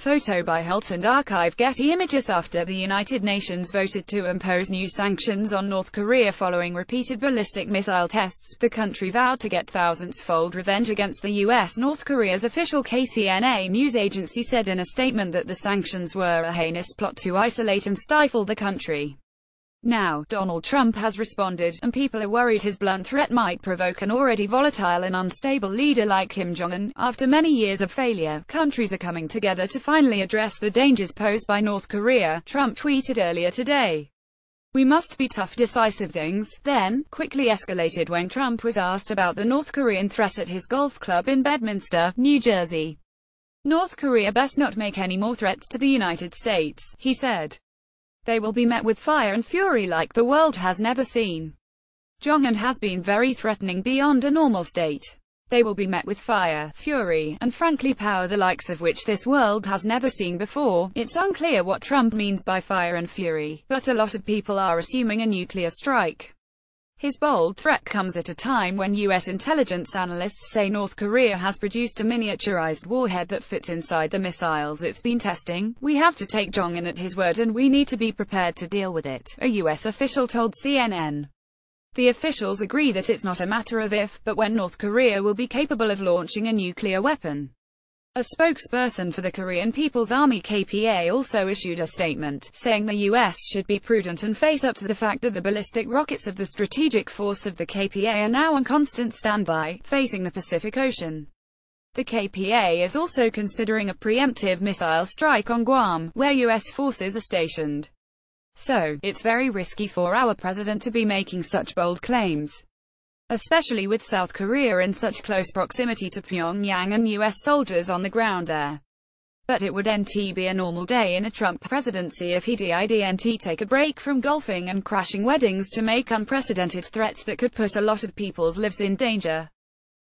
Photo by Hulton Archive Getty Images After the United Nations voted to impose new sanctions on North Korea following repeated ballistic missile tests, the country vowed to get thousands-fold revenge against the U.S. North Korea's official KCNA news agency said in a statement that the sanctions were a heinous plot to isolate and stifle the country. Now, Donald Trump has responded, and people are worried his blunt threat might provoke an already volatile and unstable leader like Kim Jong-un. After many years of failure, countries are coming together to finally address the dangers posed by North Korea, Trump tweeted earlier today. We must be tough decisive things, then, quickly escalated when Trump was asked about the North Korean threat at his golf club in Bedminster, New Jersey. North Korea best not make any more threats to the United States, he said. They will be met with fire and fury like the world has never seen. Jong-un has been very threatening beyond a normal state. They will be met with fire, fury, and frankly power the likes of which this world has never seen before. It's unclear what Trump means by fire and fury, but a lot of people are assuming a nuclear strike. His bold threat comes at a time when U.S. intelligence analysts say North Korea has produced a miniaturized warhead that fits inside the missiles it's been testing. We have to take Jong-un at his word and we need to be prepared to deal with it, a U.S. official told CNN. The officials agree that it's not a matter of if, but when North Korea will be capable of launching a nuclear weapon. A spokesperson for the Korean People's Army KPA also issued a statement, saying the U.S. should be prudent and face up to the fact that the ballistic rockets of the strategic force of the KPA are now on constant standby, facing the Pacific Ocean. The KPA is also considering a preemptive missile strike on Guam, where U.S. forces are stationed. So, it's very risky for our president to be making such bold claims especially with South Korea in such close proximity to Pyongyang and U.S. soldiers on the ground there. But it would NT be a normal day in a Trump presidency if he did NT take a break from golfing and crashing weddings to make unprecedented threats that could put a lot of people's lives in danger.